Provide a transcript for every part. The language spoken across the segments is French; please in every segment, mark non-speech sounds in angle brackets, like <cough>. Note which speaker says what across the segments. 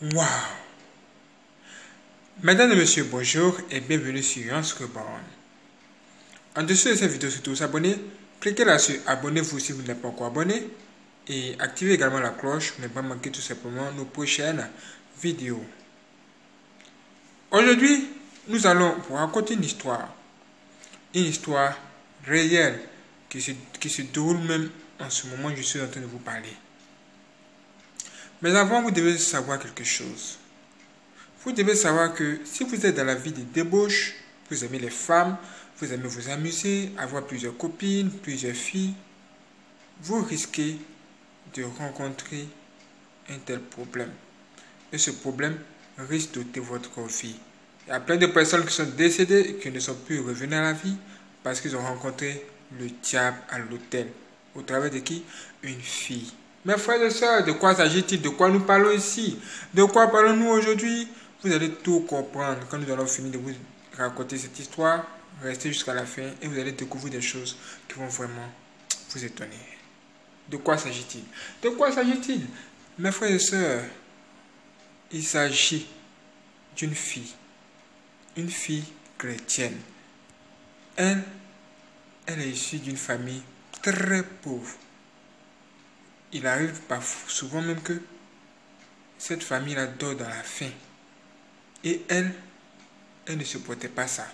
Speaker 1: Waouh Mesdames et messieurs, bonjour et bienvenue sur Yance Reborn. En dessous de cette vidéo, surtout s'abonner, cliquez là sur abonnez-vous si vous n'êtes pas encore abonné et activez également la cloche pour ne pas manquer tout simplement nos prochaines vidéos. Aujourd'hui, nous allons vous raconter une histoire. Une histoire réelle qui se, qui se déroule même en ce moment je suis en train de vous parler. Mais avant, vous devez savoir quelque chose. Vous devez savoir que si vous êtes dans la vie de débauche, vous aimez les femmes, vous aimez vous amuser, avoir plusieurs copines, plusieurs filles, vous risquez de rencontrer un tel problème. Et ce problème risque d'ôter votre vie. Il y a plein de personnes qui sont décédées et qui ne sont plus revenues à la vie parce qu'ils ont rencontré le diable à l'hôtel. Au travers de qui? Une fille. Mes frères et sœurs, de quoi s'agit-il? De quoi nous parlons ici? De quoi parlons-nous aujourd'hui? Vous allez tout comprendre quand nous allons finir de vous raconter cette histoire. Restez jusqu'à la fin et vous allez découvrir des choses qui vont vraiment vous étonner. De quoi s'agit-il? De quoi s'agit-il? Mes frères et sœurs, il s'agit d'une fille. Une fille chrétienne. Elle, elle est issue d'une famille très pauvre. Il arrive parfois, souvent même que cette famille-là dort dans la faim. Et elle, elle ne supportait pas ça.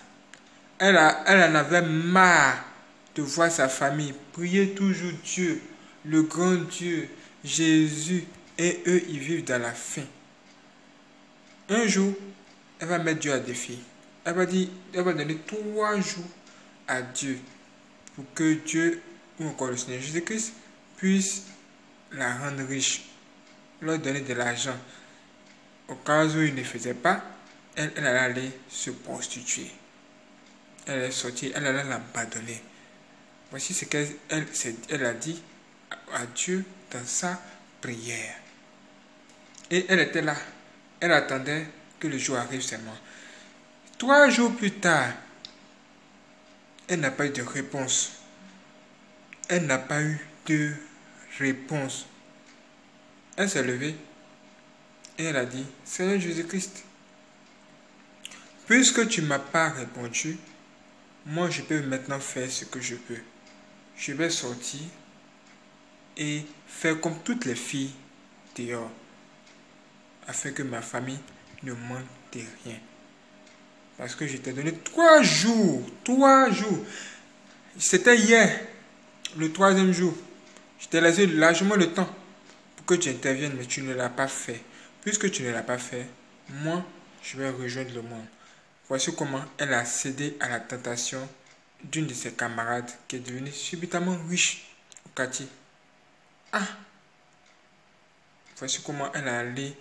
Speaker 1: Elle, elle en avait marre de voir sa famille prier toujours Dieu, le grand Dieu, Jésus, et eux, ils vivent dans la faim. Un jour, elle va mettre Dieu à défi. Elle va dire, elle va donner trois jours à Dieu pour que Dieu ou encore le Seigneur Jésus-Christ puisse la rendre riche, leur donner de l'argent. Au cas où il ne faisait pas, elle, elle allait se prostituer. Elle est sortie, elle allait l'abandonner. Voici ce qu'elle elle, a dit à Dieu dans sa prière. Et elle était là. Elle attendait que le jour arrive seulement. Trois jours plus tard, elle n'a pas eu de réponse. Elle n'a pas eu de réponse. Elle s'est levée et elle a dit, Seigneur Jésus-Christ, puisque tu ne m'as pas répondu, moi je peux maintenant faire ce que je peux. Je vais sortir et faire comme toutes les filles dehors, afin que ma famille ne manque de rien. Parce que je t'ai donné trois jours, trois jours. C'était hier, le troisième jour. Je t'ai laissé largement le temps pour que tu interviennes, mais tu ne l'as pas fait. Puisque tu ne l'as pas fait, moi, je vais rejoindre le monde. Voici comment elle a cédé à la tentation d'une de ses camarades qui est devenue subitement riche au quartier. Ah Voici comment elle est allée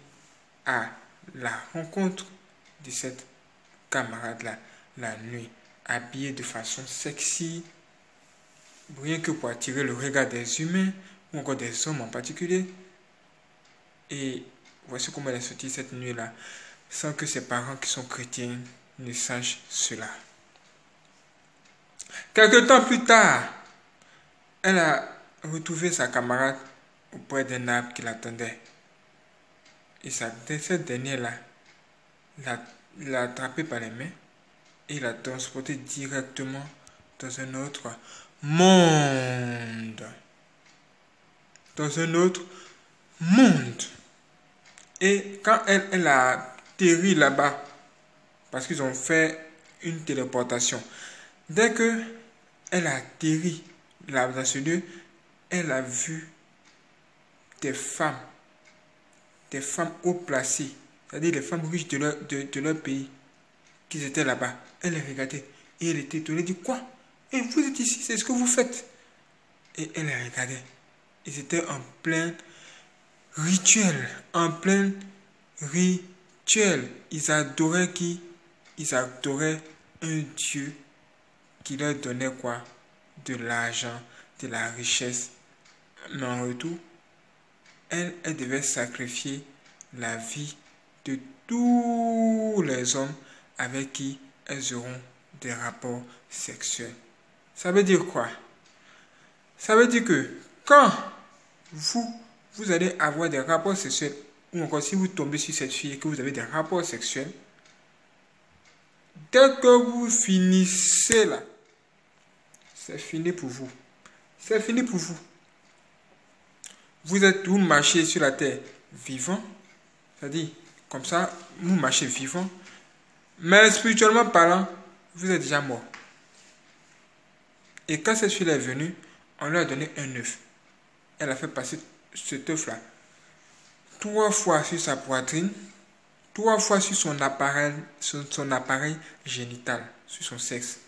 Speaker 1: à la rencontre de cette camarade-là la nuit, habillée de façon sexy, rien que pour attirer le regard des humains ou encore des hommes en particulier. Et voici comment elle est sortie cette nuit-là, sans que ses parents qui sont chrétiens ne sachent cela. Quelque temps plus tard, elle a retrouvé sa camarade auprès d'un arbre qui l'attendait. Et cette dernière-là l'a attrapé par les mains et l'a transporté directement dans un autre monde. Dans un autre monde. Et quand elle, elle a atterri là-bas, parce qu'ils ont fait une téléportation, dès que elle a atterri là, dans ce lieu, elle a vu des femmes, des femmes haut placées, c'est-à-dire les femmes riches de leur, de, leur pays, qui étaient là-bas. Elle les regardait et elle était étonnée, dit quoi? Et vous êtes ici, c'est ce que vous faites. Et elle les regardait. Ils étaient en plein rituel, en plein rituel. Ils adoraient qui? Ils adoraient un Dieu qui leur donnait quoi? De l'argent, de la richesse. Mais en retour, elle, elle devait sacrifier la vie de tous les hommes avec qui elles auront des rapports sexuels. Ça veut dire quoi? Ça veut dire que quand vous, vous allez avoir des rapports sexuels ou encore si vous tombez sur cette fille et que vous avez des rapports sexuels, dès que vous finissez là, c'est fini pour vous. C'est fini pour vous. Vous êtes, vous marchez sur la terre vivant, c'est-à-dire comme ça, vous marchez vivant, mais spirituellement parlant, vous êtes déjà mort. Et quand cette fille est venue, on lui a donné un œuf. Elle a fait passer cet œuf-là trois fois sur sa poitrine, trois fois sur son appareil, son appareil génital, sur son sexe.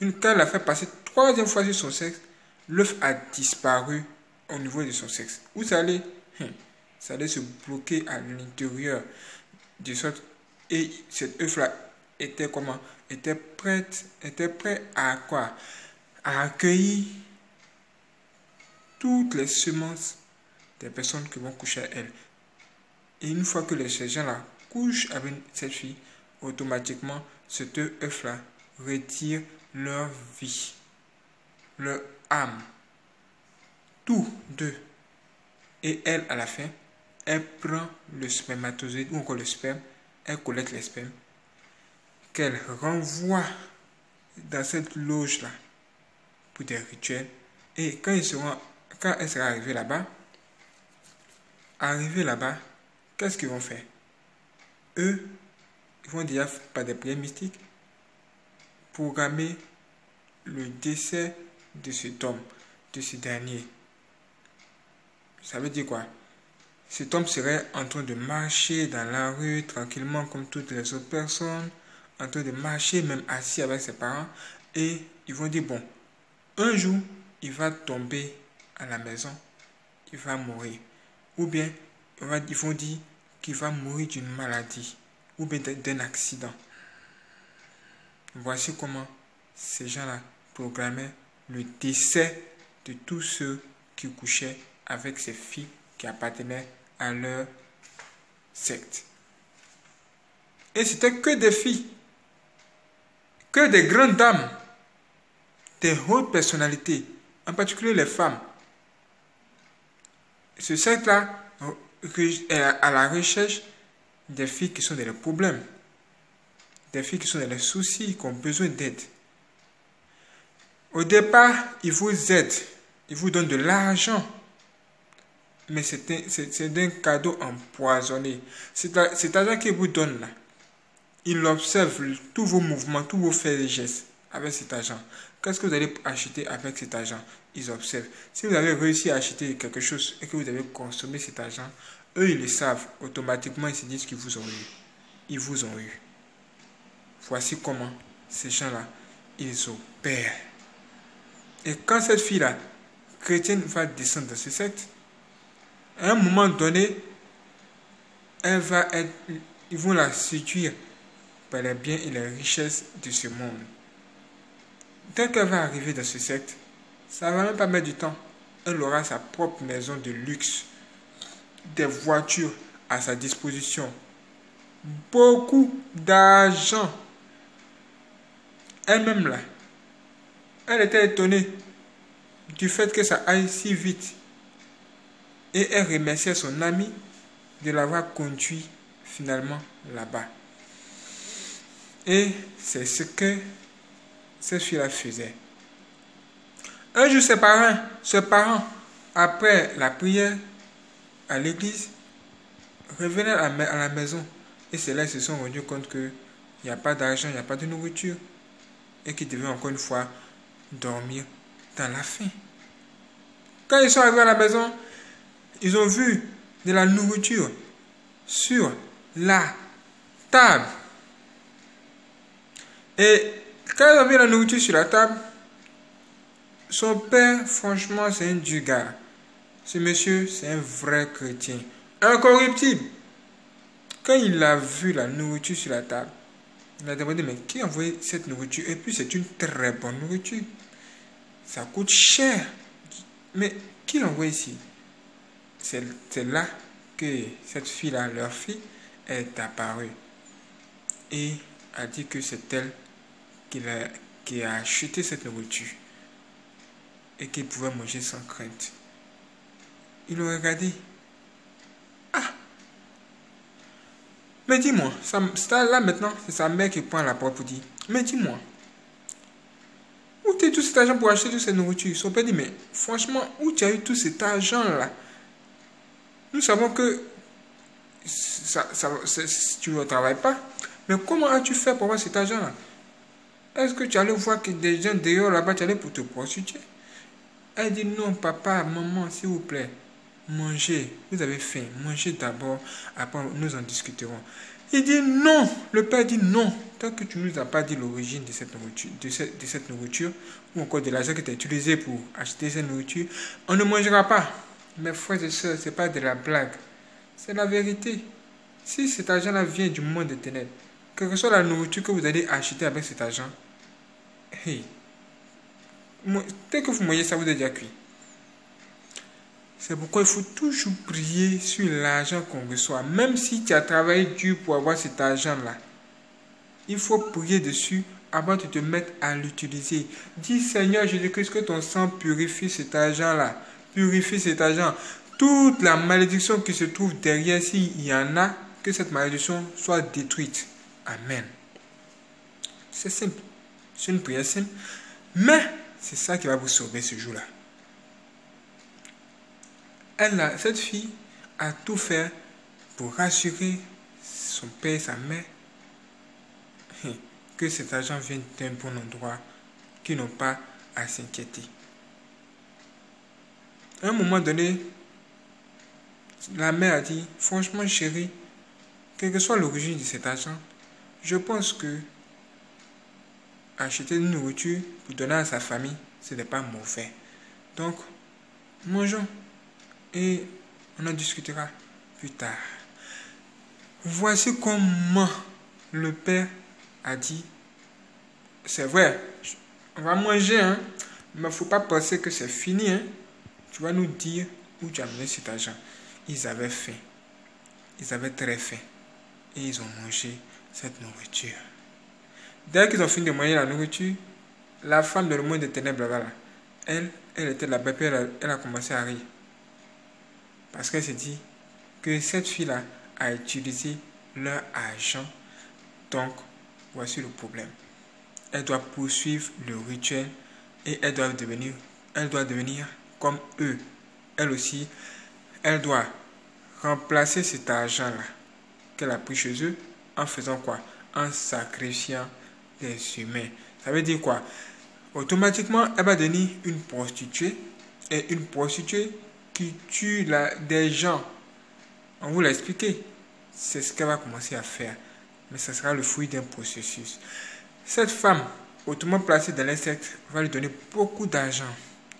Speaker 1: Une, quand elle a fait passer troisième fois sur son sexe, l'œuf a disparu au niveau de son sexe. Ça allait? Hum, Ça allait se bloquer à l'intérieur de sorte et cet œuf-là était comment? Était prête, était prêt à quoi? À accueillir toutes les semences des personnes qui vont coucher à elle. Et une fois que les, ces gens-là couchent avec cette fille, automatiquement, cet œuf-là retire leur vie, leur âme, tout d'eux. Et elle, à la fin, elle prend le spermatozoïde ou encore le sperme, elle collecte les spermes, qu'elle renvoie dans cette loge-là pour des rituels. Et quand, ils seront, quand elle sera là-bas, arrivée là-bas, qu'est-ce qu'ils vont faire? Eux, ils vont déjà, par des prières mystiques, programmer le décès de cet homme, de ce dernier. Ça veut dire quoi? Cet homme serait en train de marcher dans la rue tranquillement comme toutes les autres personnes, en train de marcher même assis avec ses parents, et ils vont dire, bon, un jour, il va tomber à la maison, il va mourir. Ou bien, ils vont dire qu'il va mourir d'une maladie, ou bien d'un accident. Voici comment ces gens-là programmaient le décès de tous ceux qui couchaient avec ces filles qui appartenaient à leur secte. Et c'était que des filles, que des grandes dames, des hautes personnalités, en particulier les femmes. Ce secte-là est à la recherche des filles qui sont dans les problèmes des filles qui sont dans les soucis, qui ont besoin d'aide. Au départ, ils vous aident, ils vous donnent de l'argent, mais c'est un, cadeau empoisonné. Argent qu'ils vous donnent là, ils observent tous vos mouvements, tous vos faits et gestes avec cet argent. Qu'est-ce que vous allez acheter avec cet argent? Ils observent. Si vous avez réussi à acheter quelque chose et que vous avez consommé cet argent, eux, ils le savent. Automatiquement, ils se disent qu'ils vous ont eu. Ils vous ont eu. Voici comment ces gens-là, ils opèrent. Et quand cette fille-là, chrétienne, va descendre dans ce secte, à un moment donné, ils vont la séduire par les biens et les richesses de ce monde. Dès qu'elle va arriver dans ce secte, ça va même pas mettre du temps. Elle aura sa propre maison de luxe, des voitures à sa disposition, beaucoup d'argent elle-même là, elle était étonnée du fait que ça aille si vite. Et elle remerciait son ami de l'avoir conduit finalement là-bas. Et c'est ce que cette fille-là faisait. Un jour, ses parents, ses parents, après la prière à l'église, revenaient à la maison. Et c'est là qu'ils se sont rendus compte qu'il n'y a pas d'argent, il n'y a pas de nourriture et qui devaient encore une fois dormir dans la faim. Quand ils sont arrivés à la maison, ils ont vu de la nourriture sur la table. Et quand ils ont vu la nourriture sur la table, son père, franchement, c'est un du gars. Ce monsieur, c'est un vrai chrétien. Incorruptible. Quand il a vu la nourriture sur la table, il a demandé, mais qui a envoyé cette nourriture? Et puis c'est une très bonne nourriture. Ça coûte cher. Mais qui l'a envoyé ici? C'est là que cette fille-là, leur fille, est apparue. Et a dit que c'est elle qui a, qui a acheté cette nourriture. Et qu'il pouvait manger sans crainte. Il a regardé. Ah Mais dis-moi, là maintenant, c'est sa mère qui prend la porte pour dire, mais dis-moi, où tu as tout cet argent pour acheter toute cette nourriture Son père dit, mais franchement, où tu as eu tout cet argent-là? Nous savons que ça, ça, tu ne travailles pas, mais comment as-tu fait pour avoir cet argent-là? Est-ce que tu allais voir que des gens dehors là-bas, tu allais pour te prostituer? Elle dit, non, papa, maman, s'il vous plaît, mangez. Vous avez faim, mangez d'abord, après nous en discuterons. Il dit non. Le père dit non. Tant que tu ne nous as pas dit l'origine de cette nourriture, de cette, de cette nourriture, ou encore de l'argent que tu as utilisé pour acheter cette nourriture, on ne mangera pas. Mes frères et sœurs, ce n'est pas de la blague. C'est la vérité. Si cet argent-là vient du monde des ténèbres, quelle que soit la nourriture que vous allez acheter avec cet argent, hey, dès que vous mangez ça, vous êtes déjà cuit. C'est pourquoi il faut toujours prier sur l'argent qu'on reçoit. Même si tu as travaillé dur pour avoir cet argent-là, il faut prier dessus avant de te mettre à l'utiliser. Dis Seigneur Jésus-Christ que ton sang purifie cet argent-là. Purifie cet argent. Toute la malédiction qui se trouve derrière, s'il y en a, que cette malédiction soit détruite. Amen. C'est simple. C'est une prière simple. Mais c'est ça qui va vous sauver ce jour-là elle cette fille a tout fait pour rassurer son père et sa mère <laughs> que cet argent vient d'un bon endroit, qu'ils n'ont pas à s'inquiéter. À un moment donné, la mère a dit, franchement chérie, quelle que soit l'origine de cet argent, je pense que acheter une nourriture pour donner à sa famille, ce n'est pas mauvais. Donc, mangeons et on en discutera plus tard. Voici comment le Père a dit, c'est vrai, on va manger, hein, mais il ne faut pas penser que c'est fini. Hein. Tu vas nous dire où tu as amené cet argent. Ils avaient faim. Ils avaient très faim. Et ils ont mangé cette nourriture. Dès qu'ils ont fini de manger la nourriture, la femme de le monde des ténèbres, là, elle, elle était là-bas, elle, elle a commencé à rire. Parce qu'elle s'est dit que cette fille-là a utilisé leur argent. Donc, voici le problème. Elle doit poursuivre le rituel et elle doit devenir, elle doit devenir comme eux. Elle aussi, elle doit remplacer cet argent-là qu'elle a pris chez eux en faisant quoi? En sacrifiant des humains. Ça veut dire quoi? Automatiquement, elle va devenir une prostituée. Et une prostituée qui tue la, des gens. On vous l'a expliqué. C'est ce qu'elle va commencer à faire. Mais ce sera le fruit d'un processus. Cette femme, hautement placée dans l'insecte, va lui donner beaucoup d'argent.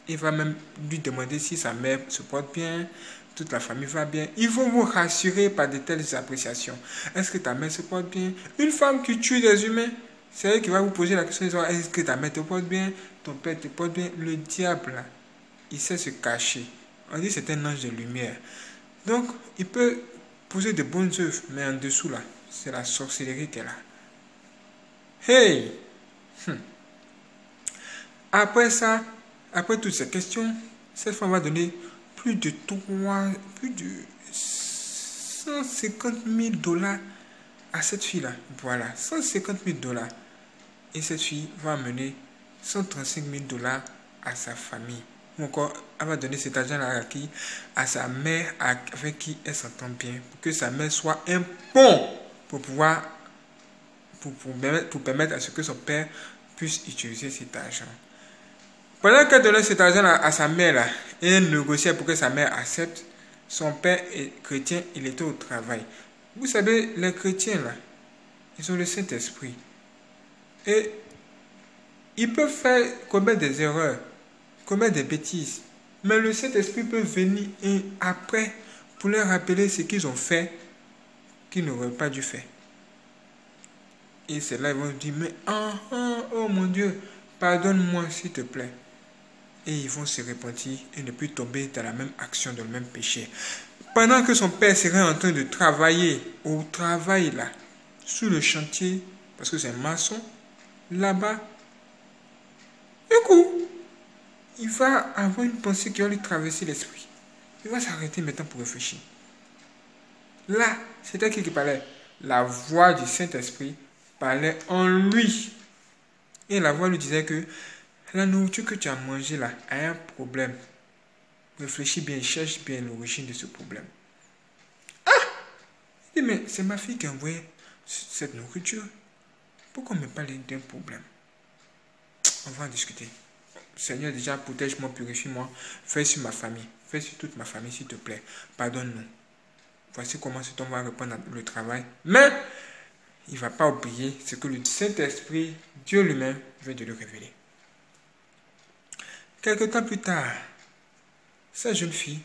Speaker 1: Il va même lui demander si sa mère se porte bien, toute la famille va bien. Ils vont vous rassurer par de telles appréciations. Est-ce que ta mère se porte bien? Une femme qui tue des humains, c'est elle qui va vous poser la question est-ce que ta mère te porte bien Ton père te porte bien? Le diable, il sait se cacher. On dit c'est un ange de lumière. Donc, il peut poser de bonnes œuvres, mais en dessous, là, c'est la sorcellerie qu'elle a. Hey! Hmm. Après ça, après toutes ces questions, cette femme va donner plus de 3, plus de 150 000 dollars à cette fille-là. Voilà, 150 000 dollars. Et cette fille va amener 135 000 dollars à sa famille ou encore elle va donner cet argent à qui? À sa mère avec qui elle s'entend bien, pour que sa mère soit un pont pour pouvoir, pour, pour, permettre, à ce que son père puisse utiliser cet argent. Pendant qu'elle donnait cet argent à, sa mère là, et elle négociait pour que sa mère accepte, son père est chrétien, il était au travail. Vous savez, les chrétiens là, ils ont le Saint-Esprit. Et ils peuvent faire commettre des erreurs commettre des bêtises. Mais le Saint-Esprit peut venir et après pour leur rappeler ce qu'ils ont fait qu'ils n'auraient pas dû faire. Et c'est là ils vont dire, mais ah, ah, oh mon Dieu, pardonne-moi s'il te plaît. Et ils vont se repentir et ne plus tomber dans la même action, dans le même péché. Pendant que son père serait en train de travailler au travail là, sous le chantier, parce que c'est un maçon, là-bas, coup il va avoir une pensée qui va lui traverser l'esprit. Il va s'arrêter maintenant pour réfléchir. Là, c'était qui qui parlait? La voix du Saint-Esprit parlait en lui. Et la voix lui disait que la nourriture que tu as mangée là a un problème. Réfléchis bien, cherche bien l'origine de ce problème. Ah Il dit, mais c'est ma fille qui a envoyé cette nourriture. Pourquoi me parler d'un problème? On va en discuter. Seigneur, déjà, protège-moi, purifie-moi. Fais sur ma famille. Fais sur toute ma famille, s'il te plaît. Pardonne-nous. Voici comment cet homme va reprendre le travail. Mais il ne va pas oublier ce que le Saint-Esprit, Dieu lui-même, veut de lui révéler. Quelque temps plus tard, cette jeune fille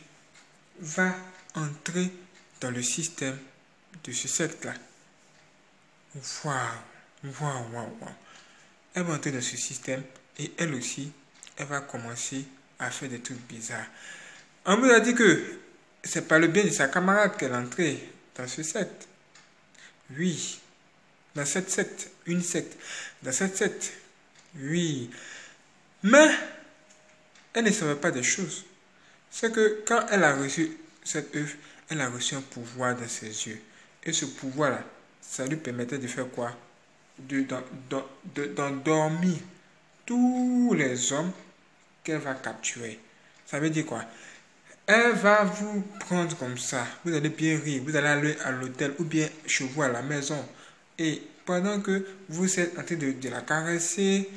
Speaker 1: va entrer dans le système de ce secte-là. Waouh, waouh, waouh, waouh. Elle va entrer dans ce système et elle aussi, elle va commencer à faire des trucs bizarres. On vous a dit que c'est pas le bien de sa camarade qu'elle est entrée dans ce secte. Oui, dans cette secte, une secte, dans cette secte, oui. Mais elle ne savait pas des choses. C'est que quand elle a reçu cette œuvre, elle a reçu un pouvoir dans ses yeux. Et ce pouvoir-là, ça lui permettait de faire quoi? D'endormir tous les hommes qu'elle va capturer. Ça veut dire quoi? Elle va vous prendre comme ça. Vous allez bien rire. Vous allez aller à l'hôtel ou bien chez vous à la maison. Et pendant que vous êtes en train de, de la caresser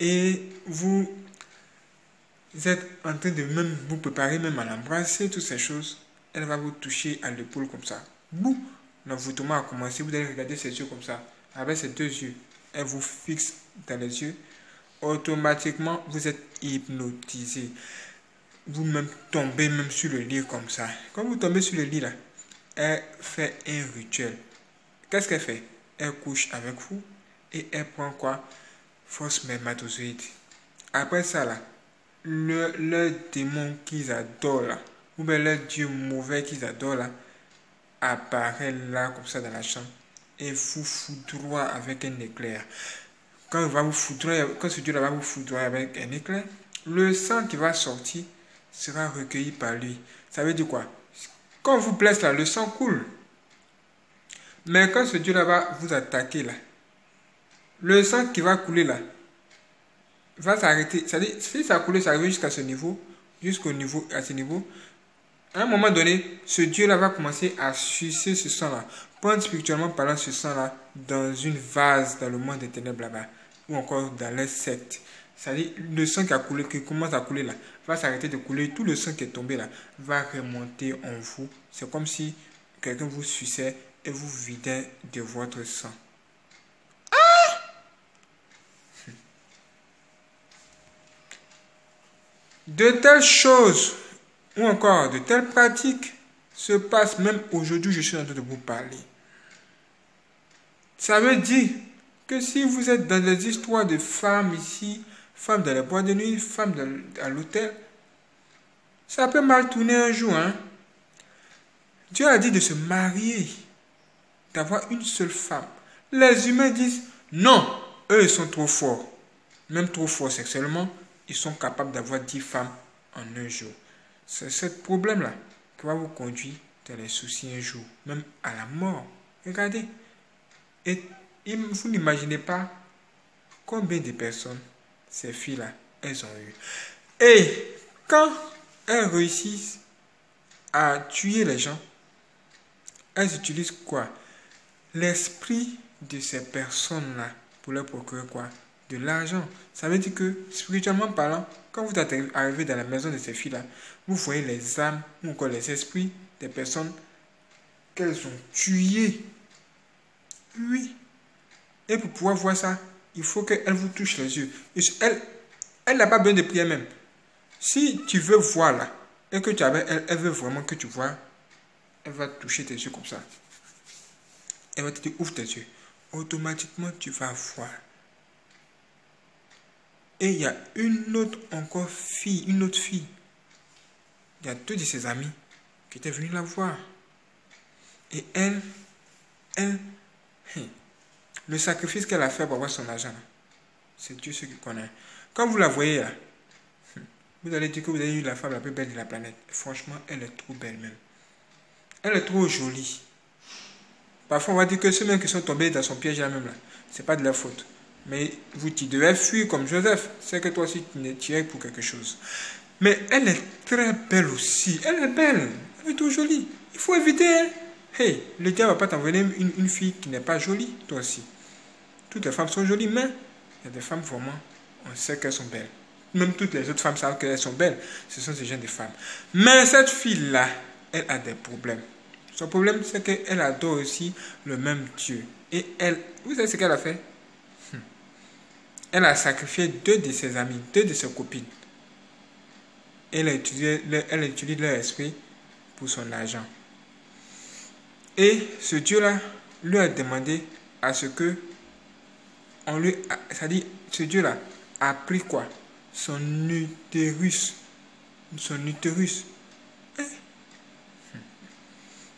Speaker 1: et vous êtes en train de même vous préparer même à l'embrasser, toutes ces choses, elle va vous toucher à l'épaule comme ça. Bouh L'envoûtement a commencé. Vous allez regarder ses yeux comme ça. Avec ses deux yeux, elle vous fixe dans les yeux. Automatiquement, vous êtes hypnotisé. Vous-même tombez même sur le lit comme ça. Quand vous tombez sur le lit là, elle fait un rituel. Qu'est-ce qu'elle fait? Elle couche avec vous et elle prend quoi? Fausse spermatozoïde. Après ça là, le, le démon qu'ils adorent là, ou bien le dieu mauvais qu'ils adorent là, apparaît là comme ça dans la chambre et vous foudroie avec un éclair. Quand, va vous foudroyer, quand ce Dieu là va vous foudroyer avec un éclair, le sang qui va sortir sera recueilli par lui. Ça veut dire quoi? Quand on vous blesse là, le sang coule. Mais quand ce Dieu là va vous attaquer là, le sang qui va couler là va s'arrêter. C'est-à-dire, si ça coule, ça arrive jusqu'à ce niveau, jusqu'au niveau, à ce niveau, à un moment donné, ce Dieu-là va commencer à sucer ce sang-là, prendre spirituellement parlant ce sang-là dans une vase dans le monde des ténèbres là-bas, ou encore dans les sectes. C'est-à-dire, le sang qui a coulé, qui commence à couler là, va s'arrêter de couler. Tout le sang qui est tombé là va remonter en vous. C'est comme si quelqu'un vous suçait et vous vidait de votre sang. De telles choses ou encore de telles pratiques se passent même aujourd'hui, je suis en train de vous parler. Ça veut dire que si vous êtes dans des histoires de femmes ici, femmes dans les boîtes de nuit, femmes à l'hôtel, ça peut mal tourner un jour. Hein? Dieu a dit de se marier, d'avoir une seule femme. Les humains disent non, eux ils sont trop forts, même trop forts sexuellement, ils sont capables d'avoir dix femmes en un jour. C'est ce problème-là qui va vous conduire dans les soucis un jour, même à la mort. Regardez. Et vous n'imaginez pas combien de personnes ces filles-là, elles ont eu. Et quand elles réussissent à tuer les gens, elles utilisent quoi? L'esprit de ces personnes-là pour leur procurer quoi? De l'argent. Ça veut dire que, spirituellement parlant, quand vous arrivez dans la maison de ces filles-là, vous voyez les âmes ou encore les esprits des personnes qu'elles ont tuées. Oui. Et pour pouvoir voir ça, il faut qu'elle vous touche les yeux. Elle, elle n'a pas besoin de prier même. Si tu veux voir là, et que tu avais, elle, elle veut vraiment que tu vois, elle va toucher tes yeux comme ça. Elle va te dire, tes yeux. Automatiquement, tu vas voir. Et il y a une autre encore fille, une autre fille. Il y a deux de ses amis qui étaient venus la voir. Et elle, elle, hein, le sacrifice qu'elle a fait pour avoir son argent, c'est Dieu ce qui connaît. Quand vous la voyez hein, vous allez dire que vous avez eu la femme la plus belle de la planète. Franchement, elle est trop belle même. Elle est trop jolie. Parfois, on va dire que ceux mêmes qui sont tombés dans son piège là-même, là, c'est pas de leur faute. Mais vous, tu devais fuir comme Joseph. C'est que toi aussi, tu es pour quelque chose. Mais elle est très belle aussi. Elle est belle. Elle est tout jolie. Il faut éviter. Hein. Hey, le diable va pas t'envoyer une, une fille qui n'est pas jolie, toi aussi. Toutes les femmes sont jolies, mais il y a des femmes vraiment, on sait qu'elles sont belles. Même toutes les autres femmes savent qu'elles sont belles. Ce sont ces jeunes de femmes. Mais cette fille-là, elle a des problèmes. Son problème, c'est qu'elle adore aussi le même Dieu. Et elle, vous savez ce qu'elle a fait? Elle a sacrifié deux de ses amis, deux de ses copines. Elle a elle a leur esprit pour son argent. Et ce Dieu-là lui a demandé à ce que on lui, dit, ce Dieu-là a pris quoi? Son utérus. Son utérus. Eh?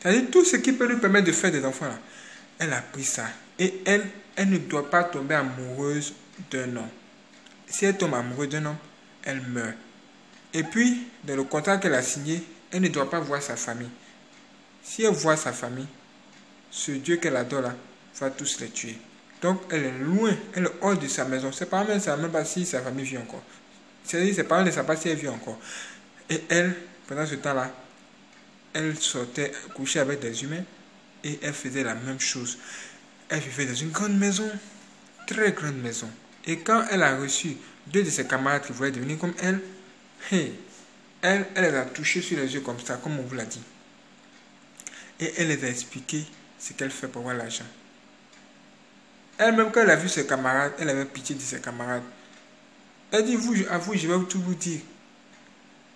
Speaker 1: C'est-à-dire tout ce qui peut lui permettre de faire des enfants là. Elle a pris ça. Et elle, elle ne doit pas tomber amoureuse d'un homme. Si elle tombe amoureuse d'un homme, elle meurt. Et puis, dans le contrat qu'elle a signé, elle ne doit pas voir sa famille. Si elle voit sa famille, ce Dieu qu'elle adore là va tous les tuer. Donc elle est loin, elle est hors de sa maison. Ses parents ne savent même pas si sa famille vit encore. C'est-à-dire ses parents ne savent pas si elle vit encore. Et elle, pendant ce temps-là, elle sortait coucher avec des humains et elle faisait la même chose. Elle vivait dans une grande maison, très grande maison. Et quand elle a reçu deux de ses camarades qui voulaient devenir comme elle, elle, elle les a touchés sur les yeux comme ça, comme on vous l'a dit. Et elle les a expliqué ce qu'elle fait pour avoir l'argent. Elle-même, quand elle a vu ses camarades, elle avait pitié de ses camarades. Elle dit, vous, à vous, je vais tout vous dire.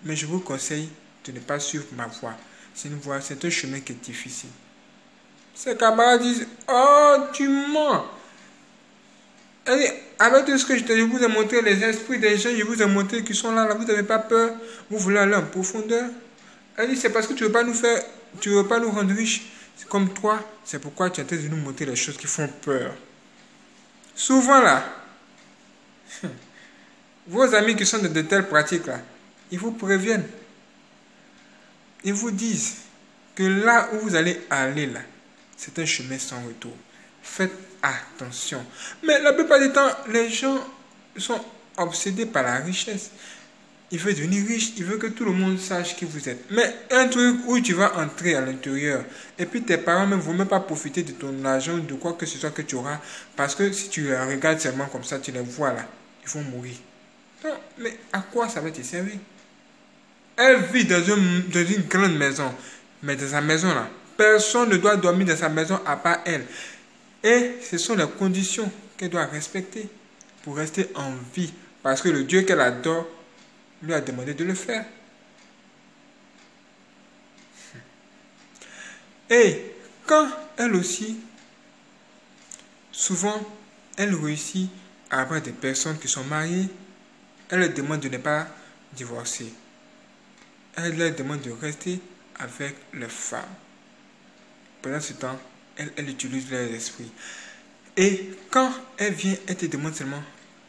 Speaker 1: Mais je vous conseille de ne pas suivre ma voie. C'est une voie, c'est un chemin qui est difficile. Ses camarades disent, oh, tu mens. Elle dit, avec tout ce que je, te, vous ai montré, les esprits des gens, je vous ai montré qu'ils sont là, là vous n'avez pas peur. Vous voulez aller en profondeur. Elle dit, c'est parce que tu ne veux pas nous faire, tu veux pas nous rendre riches. C'est comme toi, c'est pourquoi tu as de nous montrer les choses qui font peur. Souvent là, <laughs> vos amis qui sont de, de telles pratiques là, ils vous préviennent. Ils vous disent que là où vous allez aller là, c'est un chemin sans retour. Faites attention. Mais la plupart du temps, les gens sont obsédés par la richesse il veut devenir riche, il veut que tout le monde sache qui vous êtes. Mais un truc où tu vas entrer à l'intérieur, et puis tes parents ne vont même pas profiter de ton argent, de quoi que ce soit que tu auras, parce que si tu les regardes seulement comme ça, tu les vois là, ils vont mourir. Non, mais à quoi ça va te servir? Elle vit dans une, dans une grande maison, mais dans sa maison là, personne ne doit dormir dans sa maison à part elle. Et ce sont les conditions qu'elle doit respecter pour rester en vie, parce que le Dieu qu'elle adore lui a demandé de le faire. Et quand elle aussi, souvent, elle réussit à avoir des personnes qui sont mariées, elle leur demande de ne pas divorcer. Elle leur demande de rester avec les femmes. Pendant ce temps, elle, utilise leur esprit. Et quand elle vient, elle te demande seulement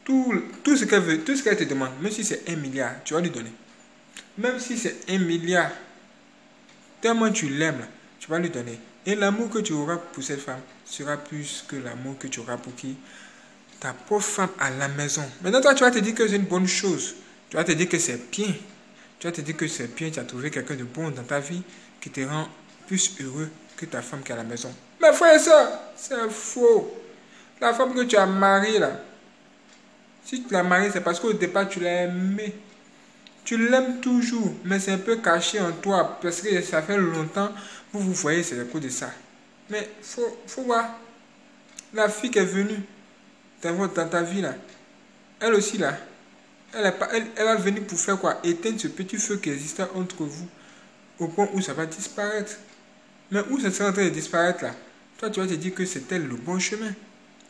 Speaker 1: tout, ce qu'elle veut, tout ce qu'elle te demande, même si c'est un milliard, tu vas lui donner. Même si c'est un milliard, tellement tu l'aimes, tu vas lui donner. Et l'amour que tu auras pour cette femme sera plus que l'amour que tu auras pour qui? Ta pauvre femme à la maison. Maintenant, toi, tu vas te dire que c'est une bonne chose. Tu vas te dire que c'est bien. Tu vas te dire que c'est bien, tu as trouvé quelqu'un de bon dans ta vie qui te rend plus heureux que ta femme qui est à la maison. Mais frère ça, c'est faux. La femme que tu as mariée là, si tu l'as marié, c'est parce qu'au départ, tu l'as aimé. Tu l'aimes toujours, mais c'est un peu caché en toi parce que ça fait longtemps vous vous voyez, c'est le coup de ça. Mais faut, faut voir. La fille qui est venue dans, ta vie, là, elle aussi, là, elle, va venir pour faire quoi? Éteindre ce petit feu qui existait entre vous au point où ça va disparaître. Mais où ça sera en train de disparaître là? Toi, tu vas te dire que c'était le bon chemin.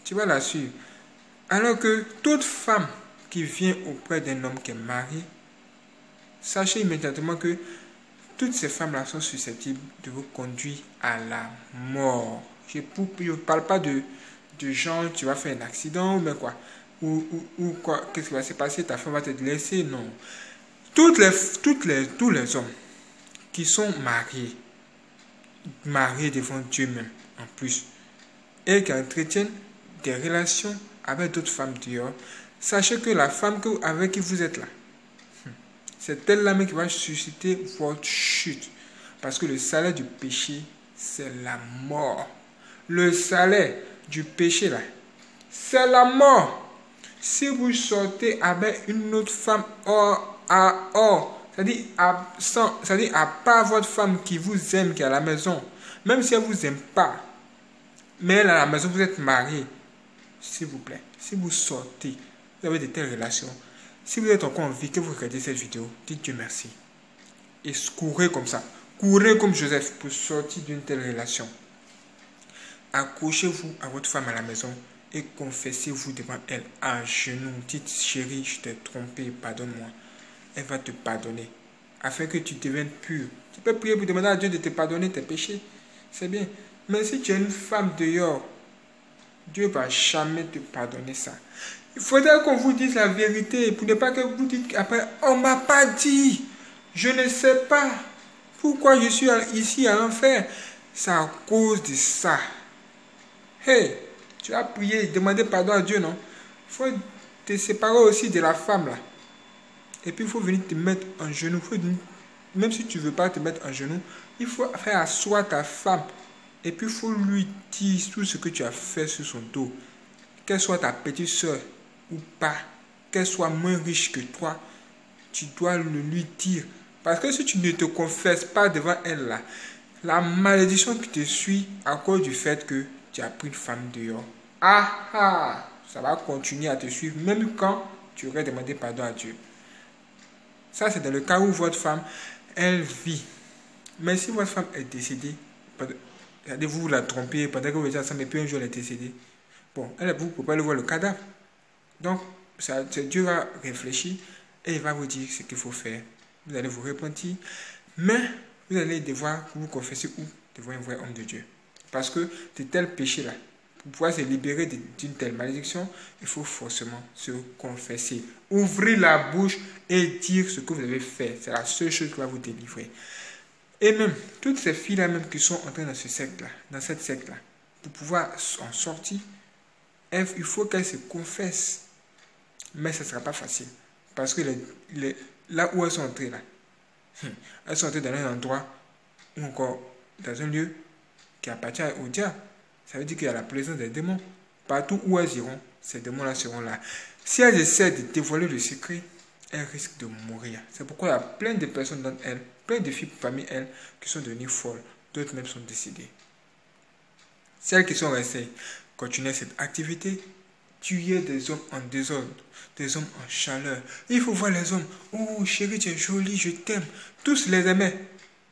Speaker 1: Tu vas la suivre. Alors que toute femme qui vient auprès d'un homme qui est marié, sachez immédiatement que toutes ces femmes-là sont susceptibles de vous conduire à la mort. Je ne parle pas de, de gens, tu vas faire un accident ou quoi. Ou, ou, quoi, qu'est-ce qui va se passer, ta femme va te laisser, non. Toutes les, toutes les, tous les hommes qui sont mariés, mariés devant Dieu même, en plus et qui entretiennent des relations avec d'autres femmes dehors, sachez que la femme avec qui vous êtes là, hmm, c'est elle-là qui va susciter votre chute. Parce que le salaire du péché, c'est la mort. Le salaire du péché, là, c'est la mort. Si vous sortez avec une autre femme or à or, c'est-à-dire à, à part votre femme qui vous aime, qui est à la maison, même si elle ne vous aime pas, mais elle à la maison, vous êtes marié, s'il vous plaît, si vous sortez, vous avez de telles relations, si vous êtes encore en vie, que vous regardez cette vidéo, dites Dieu merci. Et courez comme ça. Courez comme Joseph pour sortir d'une telle relation. Accrochez-vous à votre femme à la maison et confessez-vous devant elle à genoux. Dites, chérie, je t'ai trompé, pardonne-moi. Elle va te pardonner afin que tu deviennes pur. Tu peux prier pour demander à Dieu de te pardonner tes péchés. C'est bien. Mais si tu es une femme dehors, Dieu va jamais te pardonner ça. Il faudrait qu'on vous dise la vérité pour ne pas que vous dites après, on m'a pas dit. Je ne sais pas pourquoi je suis ici à l'enfer. C'est à cause de ça. Hey, tu as prié, demandé pardon à Dieu, non? Il faut te séparer aussi de la femme là. Et puis il faut venir te mettre en genou. même si tu ne veux pas te mettre en genou, il faut faire asseoir ta femme. Et puis il faut lui dire tout ce que tu as fait sur son dos. Qu'elle soit ta petite soeur ou pas, qu'elle soit moins riche que toi, tu dois le lui dire. Parce que si tu ne te confesses pas devant elle là, la malédiction qui te suit à cause du fait que tu as pris une femme dehors, ah ah, ça va continuer à te suivre même quand tu aurais demandé pardon à Dieu. Ça, c'est dans le cas où votre femme, elle vit. Mais si votre femme est décédée, vous la trompez pendant que vous êtes ensemble et puis un jour elle est décédée, bon, elle, vous ne pouvez pas le voir le cadavre. Donc, Dieu va réfléchir et il va vous dire ce qu'il faut faire. Vous allez vous repentir, mais vous allez devoir vous confesser ou devant un vrai homme de Dieu. Parce que de tels péchés-là, pour pouvoir se libérer d'une telle malédiction, il faut forcément se confesser. Ouvrir la bouche et dire ce que vous avez fait. C'est la seule chose qui va vous délivrer. Et même, toutes ces filles-là même qui sont entrées dans ce secte-là, dans cette secte-là, pour pouvoir en sortir, il faut qu'elles se confessent. Mais ce ne sera pas facile. Parce que là où elles sont entrées, là, hmm, elles sont entrées dans un endroit ou encore dans un lieu qui appartient au diable. Ça veut dire qu'il y a la présence des démons. Partout où elles iront, ces démons-là seront là. Si elles essaient de dévoiler le secret, elles risquent de mourir. C'est pourquoi il y a plein de personnes dans elles, plein de filles parmi elles, qui sont devenues folles. D'autres même sont décédées. Celles qui sont restées continuent cette activité, tuer des hommes en désordre, des hommes en chaleur. Il faut voir les hommes. Oh chérie, tu es jolie, je t'aime. Tous les aimaient.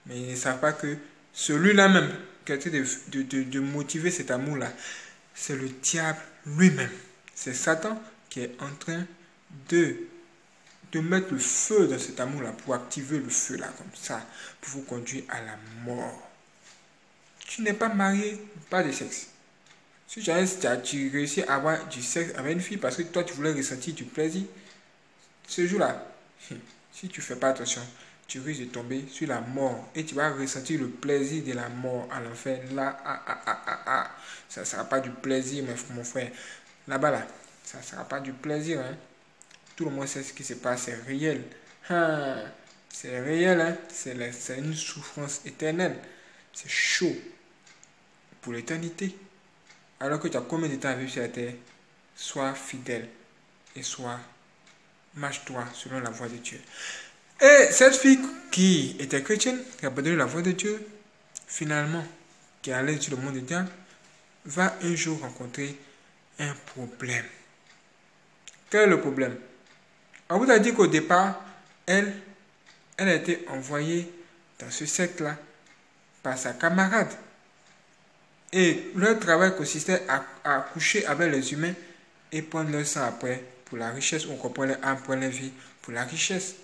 Speaker 1: Mais ils ne savent pas que celui-là même, qui a de, de motiver cet amour-là, c'est le diable lui-même. C'est Satan qui est en train de, de mettre le feu dans cet amour-là, pour activer le feu-là, comme ça, pour vous conduire à la mort. Tu n'es pas marié, pas de sexe. Si tu, as, tu réussis à avoir du sexe avec une fille parce que toi tu voulais ressentir du plaisir, ce jour-là, si tu ne fais pas attention, tu risques de tomber sur la mort et tu vas ressentir le plaisir de la mort à l'enfer. Là, ah, ah, ah, ah, ah. ça ne sera pas du plaisir, mon frère. Là-bas, là, ça ne sera pas du plaisir. Hein. Tout le monde sait ce qui se passe, c'est réel. Ah, c'est réel, hein. c'est une souffrance éternelle. C'est chaud pour l'éternité. Alors que tu as combien de temps à vivre sur la terre, sois fidèle et sois, marche-toi selon la voie de Dieu. Et cette fille qui était chrétienne, qui a abandonné la voie de Dieu, finalement, qui allée sur le monde de Dieu, va un jour rencontrer un problème. Quel est le problème? On vous a dit qu'au départ, elle, elle a été envoyée dans ce secte-là par sa camarade. Et leur travail consistait à, coucher avec les humains et prendre leur sang après pour la richesse. On comprend les âmes, pour la vie pour la richesse.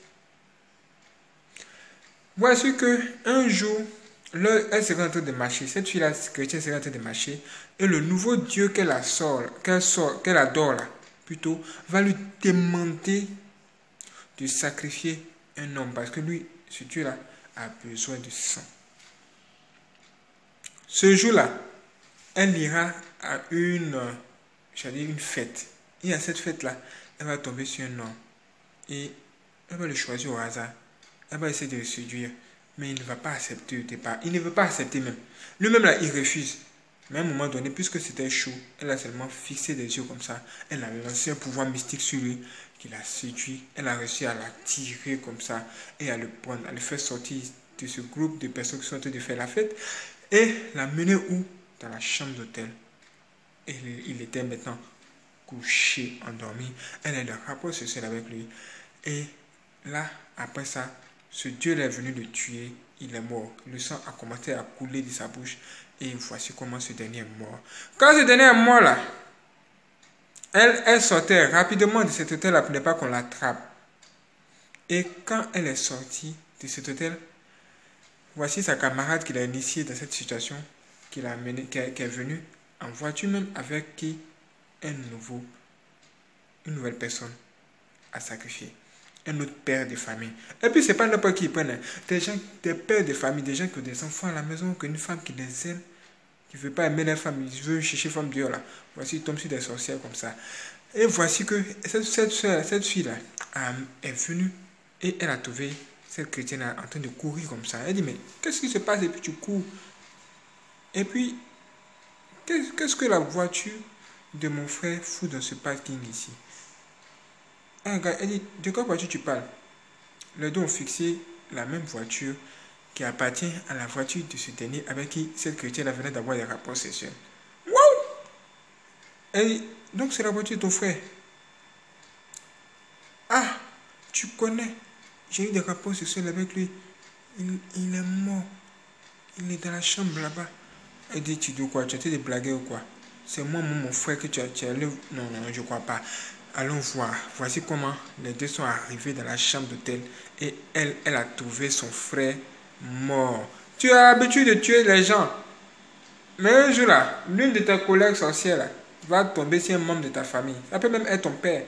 Speaker 1: Voici que un jour, elle serait en train de marcher, cette fille-là chrétienne serait en train de marcher, et le nouveau Dieu qu'elle qu'elle adore là, plutôt, va lui demander de sacrifier un homme, parce que lui, ce Dieu-là, a besoin de sang. Ce jour-là, elle ira à une, j'allais une fête. Et à cette fête-là, elle va tomber sur un homme. Et elle va le choisir au hasard. Elle va essayer de le séduire. Mais il ne va pas accepter au départ. Il ne veut pas accepter même. Lui-même, là, il refuse. Mais à un moment donné, puisque c'était chaud, elle a seulement fixé des yeux comme ça. Elle a lancé un pouvoir mystique sur lui qui l'a séduit. Elle a réussi à l'attirer comme ça et à le prendre, à le faire sortir de ce groupe de personnes qui sont en train de faire la fête et la mener où? Dans la chambre d'hôtel. Et il était maintenant couché, endormi. Elle a le rapport sexuel avec lui. Et là, après ça, ce Dieu est venu le tuer. Il est mort. Le sang a commencé à couler de sa bouche. Et voici comment ce dernier est mort. Quand ce dernier est mort là, elle, elle sortait rapidement de cet hôtel pour ne pas qu'on l'attrape. Et quand elle est sortie de cet hôtel, voici sa camarade qui l'a initiée dans cette situation, qui, l'a amené, qui, est venue en voiture même avec qui un nouveau, une nouvelle personne à sacrifier. Un autre père de famille. Et puis, c'est pas n'importe qui. Hein. Des gens, des pères de famille, des gens qui ont des enfants à la maison, qu'une femme qui les aime, qui ne veut pas aimer la femme, il veut chercher femme Dieu là. Voici, il tombe sur des sorcières comme ça. Et voici que cette, cette, cette fille-là est venue et elle a trouvé cette chrétienne en train de courir comme ça. Elle dit, mais qu'est-ce qui se passe? Et puis tu cours Et puis, qu'est-ce que la voiture de mon frère fout dans ce parking ici? Elle dit, de quelle voiture tu parles? Les deux ont fixé la même voiture qui appartient à la voiture de ce dernier avec qui cette chrétienne venait d'avoir des rapports sexuels. Wow Et donc c'est la voiture de ton frère. Ah, tu connais. J'ai eu des rapports sexuels avec lui. Il, est mort. Il est dans la chambre là-bas. Elle dit, tu dis quoi? Tu as été des blagues ou quoi? C'est moi, mon, frère que tu as, tu Non, non, je ne crois pas. Allons voir. Voici comment les deux sont arrivés dans la chambre d'hôtel. Et elle, elle a trouvé son frère mort. Tu as l'habitude de tuer les gens. Mais un jour là, l'une de tes collègues sorcières va tomber sur un membre de ta famille. Ça peut même être ton père.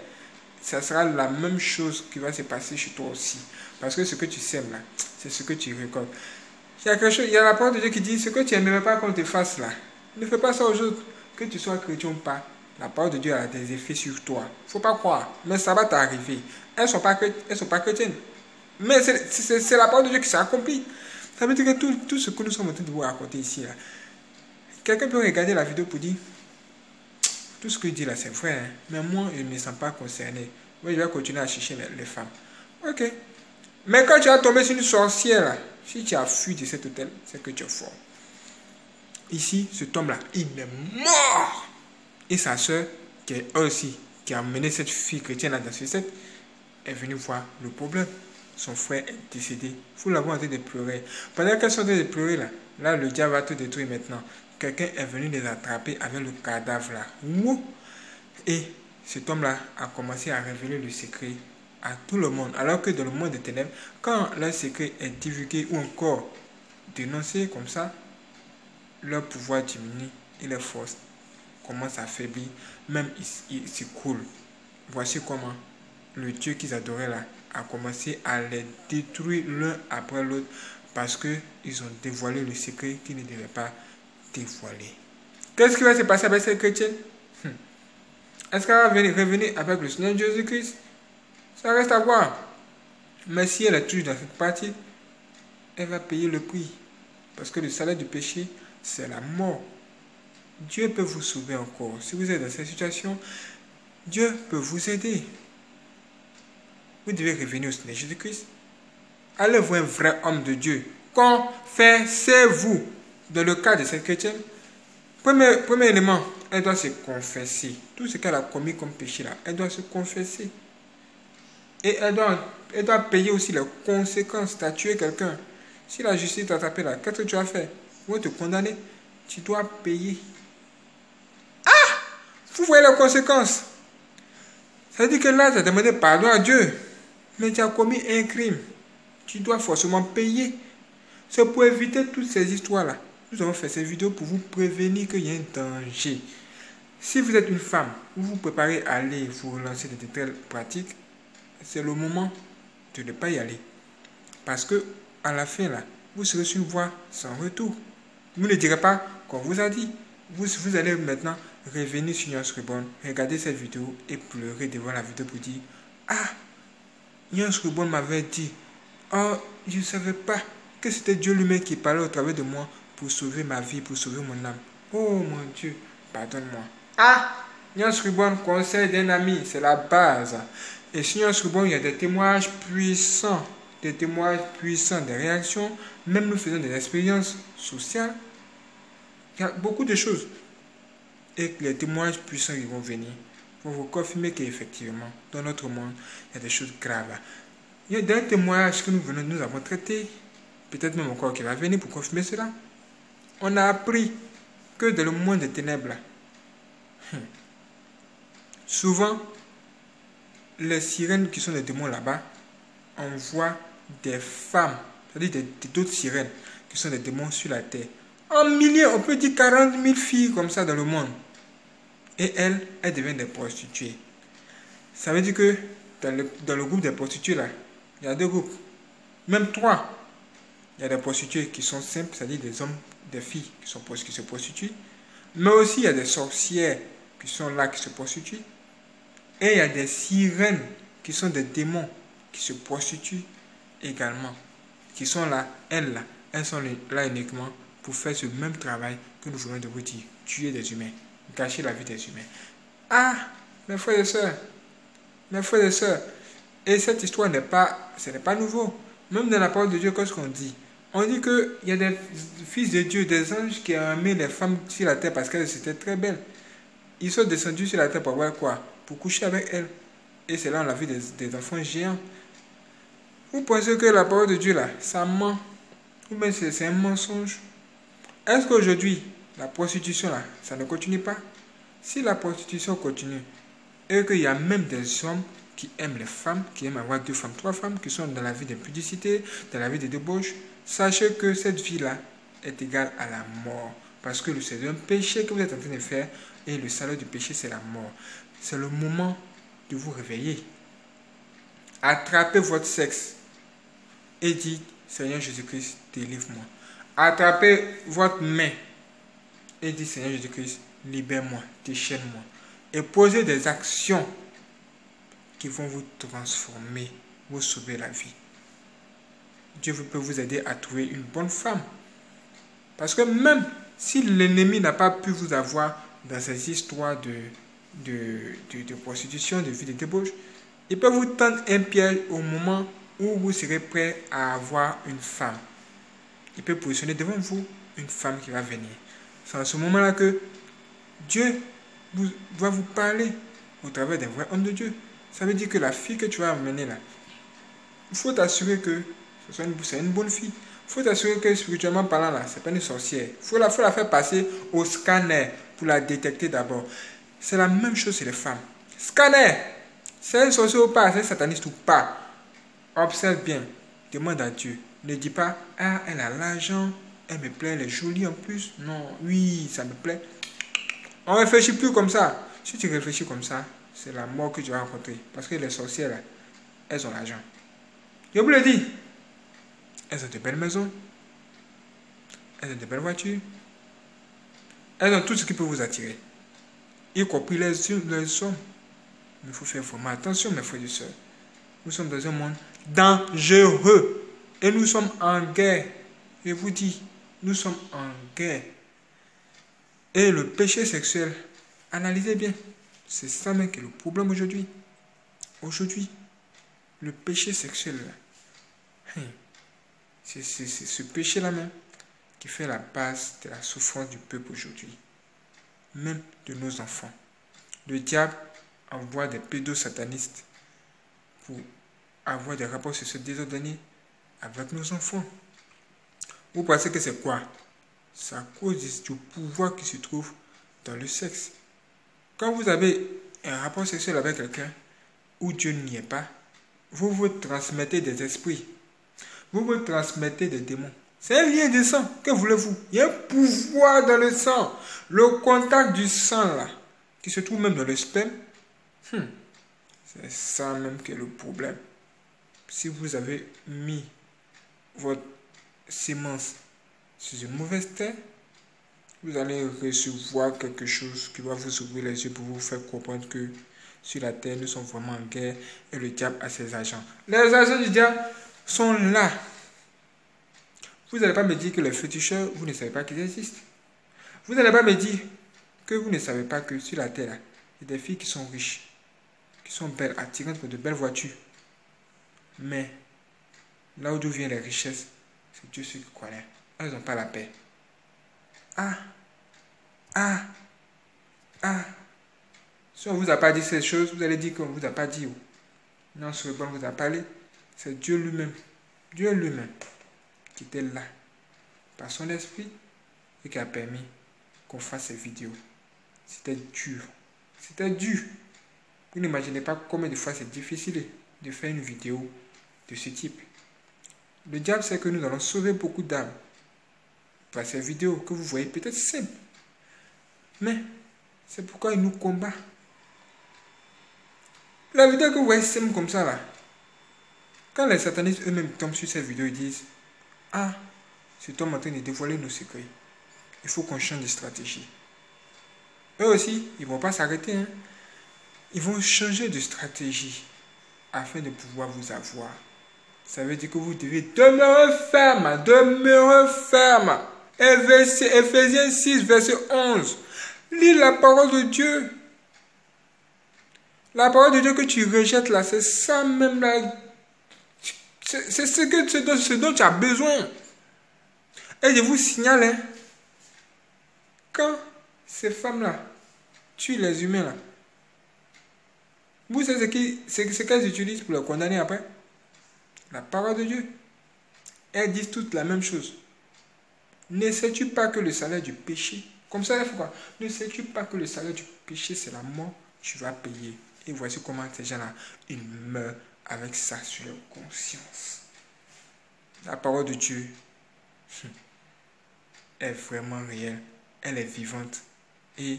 Speaker 1: Ça sera la même chose qui va se passer chez toi aussi. Parce que ce que tu sèmes là, c'est ce que tu récoltes. Il y a quelque chose, il y a la parole de Dieu qui dit ce que tu n'aimerais pas qu'on te fasse là. Ne fais pas ça aux autres, que tu sois chrétien ou pas. La parole de Dieu a des effets sur toi. faut pas croire, mais ça va t'arriver. Elles sont, sont pas chrétiennes. Mais c'est la parole de Dieu qui s'est accomplie. Ça veut dire que tout, tout, ce que nous sommes en train de vous raconter ici, quelqu'un peut regarder la vidéo pour dire tout ce que dis là, c'est vrai, hein, mais moi, je ne me sens pas concerné. Oui, je vais continuer à chercher les, femmes. Ok. Mais quand tu as tombé sur une sorcière, si tu as fui de cet hôtel, c'est que tu es fort. Ici, ce homme-là, il est mort. Et sa soeur, qui est aussi, qui a mené cette fille chrétienne là dans ce set, est venue voir le problème son frère est décédé. Vous l'avez en train de pleurer. Pendant qu'elles sont en train de pleurer, là, là, le diable va tout détruire maintenant. Quelqu'un est venu les attraper avec le cadavre là. Et cet homme-là a commencé à révéler le secret à tout le monde. Alors que dans le monde des ténèbres, quand leur secret est divulgué ou encore dénoncé comme ça, leur pouvoir diminue et leur force commence à faiblir, même ils s'écroulent. Voici comment le Dieu qu'ils adoraient là a commencé à les détruire l'un après l'autre parce qu'ils ont dévoilé le secret qu'ils ne devaient pas dévoiler. Qu'est-ce qui va se passer avec cette chrétienne hmm. Est-ce qu'elle va revenir avec le Seigneur Jésus-Christ? Ça reste à voir. Mais si elle est toujours dans cette partie, elle va payer le prix. Parce que le salaire du péché, c'est la mort. Dieu peut vous sauver encore. Si vous êtes dans cette situation, Dieu peut vous aider vous devez revenir au Seigneur Jésus-Christ. Allez voir un vrai homme de Dieu. Confessez-vous. Dans le cas de cette chrétienne, premier, élément, elle doit se confesser. Tout ce qu'elle a commis comme péché là, elle doit se confesser. Et elle doit, elle doit payer aussi les conséquences. Tu as tué quelqu'un. Si la justice t'a tapé là, qu'est-ce que tu as fait Vous te condamner. Tu dois payer. Ah Vous voyez les conséquences. Ça veut dire que là, tu as demandé pardon à Dieu. Mais tu as commis un crime. Tu dois forcément payer. C'est pour éviter toutes ces histoires-là. Nous avons fait cette vidéo pour vous prévenir qu'il y a un danger. Si vous êtes une femme, vous vous préparez à aller vous relancer de telles pratiques, c'est le moment de ne pas y aller. Parce que à la fin, là, vous serez sur une voie sans retour. Vous ne direz pas qu'on vous a dit. vous, vous allez maintenant revenir sur Nyans Reborn, regarder cette vidéo et pleurer devant la vidéo pour dire Ah, Nyans Reborn m'avait dit Oh, je ne savais pas que c'était Dieu lui-même qui parlait au travers de moi pour sauver ma vie, pour sauver mon âme. Oh mon Dieu, pardonne-moi. Ah, Nyans Reborn, conseil d'un ami, c'est la base. Et sur Nyans Reborn, il y a des témoignages puissants, des témoignages puissants, des réactions, même nous faisons des expériences sociales. Il y a beaucoup de choses et les témoignages puissants qui vont venir pour vous confirmer qu'effectivement, dans notre monde, il y a des choses graves. Il y a des témoignages que nous, venons, nous avons traités, peut-être même encore qui va venir pour confirmer cela. On a appris que dans le monde des ténèbres, hmm, souvent, les sirènes qui sont des démons là-bas envoient des femmes, c'est-à-dire d'autres sirènes qui sont des démons sur la terre. En milliers, on peut dire 40 000 filles comme ça dans le monde. Et elles, elles deviennent des prostituées. Ça veut dire que dans le, dans le groupe des prostituées, là, il y a deux groupes. Même trois. Il y a des prostituées qui sont simples, c'est-à-dire des hommes, des filles qui, sont, se prostituent. Mais aussi, il y a des sorcières qui sont là, qui se prostituent. Et il y a des sirènes qui sont des démons qui se prostituent également. Qui sont là, elles là, elles sont là uniquement pour faire ce même travail que nous venons de vous dire, tuer des humains gâcher la vie des humains. Ah, mes frères et sœurs, mes frères et sœurs, et cette histoire n'est pas, ce n'est pas nouveau. Même dans la parole de Dieu, qu'est-ce qu'on dit? On dit qu'il y a des fils de Dieu, des anges qui ont aimé les femmes sur la terre parce qu'elles étaient très belles. Ils sont descendus sur la terre pour voir quoi? Pour coucher avec elles. Et c'est là on a vu des, des, enfants géants. Vous pensez que la parole de Dieu là, ça ment? Ou bien c'est un mensonge? Est-ce qu'aujourd'hui, la prostitution, là, ça ne continue pas. Si la prostitution continue, et qu'il y a même des hommes qui aiment les femmes, qui aiment avoir deux femmes, trois femmes, qui sont dans la vie d'impudicité, dans la vie de débauche, sachez que cette vie-là est égale à la mort. Parce que c'est un péché que vous êtes en train de faire, et le salaire du péché, c'est la mort. C'est le moment de vous réveiller. Attrapez votre sexe et dites, Seigneur Jésus-Christ, délivre-moi. Attrapez votre main et dit Seigneur Jésus-Christ, libère-moi, déchaîne-moi. Et posez des actions qui vont vous transformer, vous sauver la vie. Dieu peut vous aider à trouver une bonne femme. Parce que même si l'ennemi n'a pas pu vous avoir dans ces histoires de, de, de, prostitution, de vie de débauche, il peut vous tendre un piège au moment où vous serez prêt à avoir une femme. Il peut positionner devant vous une femme qui va venir. C'est à ce moment-là que Dieu va vous parler au travers d'un vrai homme de Dieu. Ça veut dire que la fille que tu vas amener là, il faut t'assurer que c'est une, bonne fille. Il faut t'assurer que spirituellement parlant là, c'est pas une sorcière. Il faut la, faut la faire passer au scanner pour la détecter d'abord. C'est la même chose chez les femmes. Scanner, c'est un sorcier ou pas, c'est un sataniste ou pas. Observe bien, demande à Dieu. Ne dis pas, ah, elle a l'argent, elle me plaît, elle est jolie en plus. Non, oui, ça me plaît. On réfléchit plus comme ça. Si tu réfléchis comme ça, c'est la mort que tu vas rencontrer. Parce que les sorcières, elles ont l'argent. Je vous le dis. Elles ont de belles maisons. Elles ont de belles voitures. Elles ont tout ce qui peut vous attirer. Y compris les, les hommes. Mais il faut faire vraiment attention, mes frères et sœurs. Nous sommes dans un monde dangereux. Et nous sommes en guerre. Je vous dis, nous sommes en guerre. Et le péché sexuel, analysez bien, c'est ça même qui est le problème aujourd'hui. Aujourd'hui, le péché sexuel, hein, c'est ce péché-là même qui fait la base de la souffrance du peuple aujourd'hui, même de nos enfants. Le diable envoie des pédosatanistes pour avoir des rapports sexuels désordonnés avec nos enfants. Vous pensez que c'est quoi? C'est à cause du pouvoir qui se trouve dans le sexe. Quand vous avez un rapport sexuel avec quelqu'un où Dieu n'y est pas, vous vous transmettez des esprits. Vous vous transmettez des démons. C'est un lien de sang. Que voulez-vous? Il y a un pouvoir dans le sang. Le contact du sang, là, qui se trouve même dans le sperme, hmm, c'est ça même qui est le problème. Si vous avez mis votre sémence sur une mauvaise terre, vous allez recevoir quelque chose qui va vous ouvrir les yeux pour vous faire comprendre que sur la terre, nous sommes vraiment en guerre et le diable a ses agents. Les agents du diable sont là. Vous n'allez pas me dire que les féticheurs, vous ne savez pas qu'ils existent. Vous n'allez pas me dire que vous ne savez pas que sur la terre, il y a des filles qui sont riches, qui sont belles, attirantes pour de belles voitures. Mais là où viennent les richesses, c'est Dieu ceux qui connaît. Elles n'ont pas la paix. Ah, ah, ah. Si on vous a pas dit ces choses, vous allez dire qu'on ne vous a pas dit. Non, ce bon vous a parlé. C'est Dieu lui-même. Dieu lui-même qui était là par son esprit et qui a permis qu'on fasse ces vidéos. C'était dur. C'était dur. Vous n'imaginez pas combien de fois c'est difficile de faire une vidéo de ce type. Le diable sait que nous allons sauver beaucoup d'âmes par ces vidéos que vous voyez peut-être simples. Mais c'est pourquoi il nous combat. La vidéo que vous voyez simple comme ça là, quand les satanistes eux-mêmes tombent sur cette vidéo, ils disent Ah, c'est toi en train de dévoiler nos secrets. Il faut qu'on change de stratégie. Eux aussi, ils ne vont pas s'arrêter. Hein. Ils vont changer de stratégie afin de pouvoir vous avoir. Ça veut dire que vous devez demeurer ferme, demeurer ferme. Ephésiens 6, verset 11. Lis la parole de Dieu. La parole de Dieu que tu rejettes là, c'est ça même là. C'est ce, que, ce dont tu as besoin. Et je vous signale, hein, quand ces femmes-là tuent les humains là, vous savez ce qu'elles utilisent pour les condamner après? La parole de Dieu. Elles disent toutes la même chose. Ne sais-tu pas que le salaire du péché, comme ça, il faut quoi? Ne sais-tu pas que le salaire du péché, c'est la mort? Tu vas payer. Et voici comment ces gens-là, ils meurent avec ça sur leur conscience. La parole de Dieu est vraiment réelle, elle est vivante. Et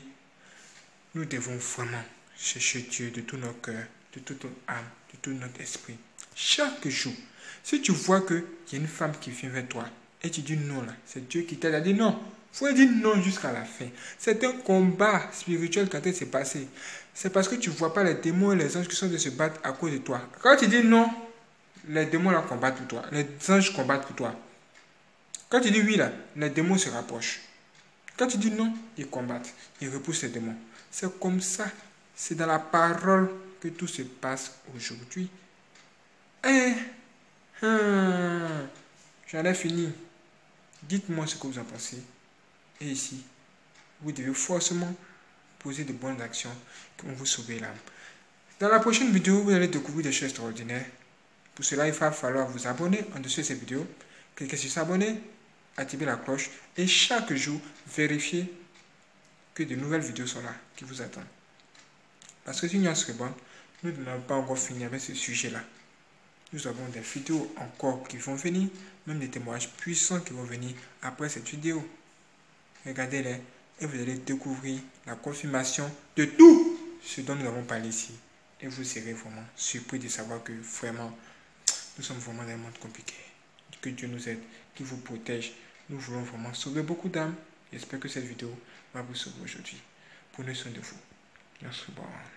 Speaker 1: nous devons vraiment chercher Dieu de tout notre cœur, de toute notre âme, de tout notre esprit. Chaque jour, si tu vois qu'il y a une femme qui vient vers toi et tu dis non, là, c'est Dieu qui à dire non. Faut dire non jusqu'à la fin. C'est un combat spirituel quand il s'est passé c'est parce que tu ne vois pas les démons et les anges qui sont de se battre à cause de toi. Quand tu dis non, les démons là combattent pour toi. Les anges combattent pour toi. Quand tu dis oui là, les démons se rapprochent. Quand tu dis non, ils combattent. Ils repoussent les démons. C'est comme ça. C'est dans la parole que tout se passe aujourd'hui. Eh, hum, j'en ai fini. Dites-moi ce que vous en pensez. Et ici, vous devez forcément poser de bonnes actions vont vous sauver l'âme. Dans la prochaine vidéo, vous allez découvrir des choses extraordinaires. Pour cela, il va falloir vous abonner en dessous de cette vidéo, cliquer sur s'abonner, activer la cloche et chaque jour, vérifier que de nouvelles vidéos sont là qui vous attendent. Parce que si nous serait bonne, nous n'avons pas encore fini avec ce sujet-là. Nous avons des vidéos encore qui vont venir, même des témoignages puissants qui vont venir après cette vidéo. Regardez-les et vous allez découvrir la confirmation de tout ce dont nous avons parlé ici. Et vous serez vraiment surpris de savoir que vraiment, nous sommes vraiment dans un monde compliqué. Que Dieu nous aide, qu'il vous protège. Nous voulons vraiment sauver beaucoup d'âmes. J'espère que cette vidéo va vous sauver aujourd'hui. Prenez soin de vous. Merci beaucoup.